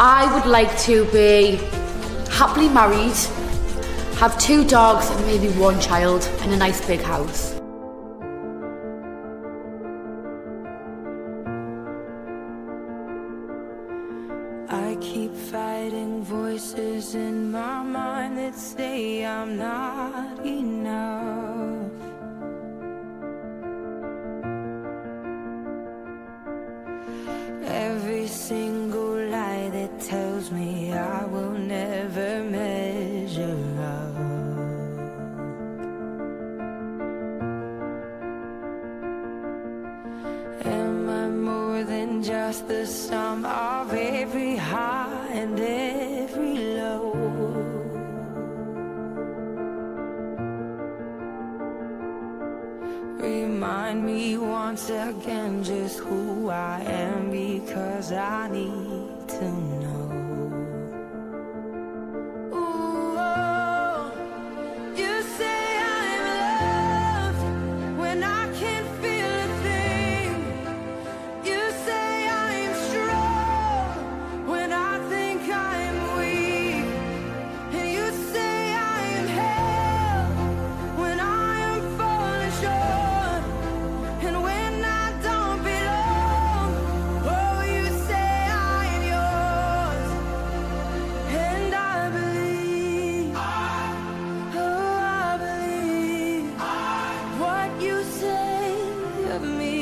I would like to be happily married, have two dogs and maybe one child, and a nice big house. I keep fighting voices in my mind that say I'm not enough. Tells me I will never measure up. Am I more than just the sum of every high and every low? Remind me once again just who I am because I need to know. Of me.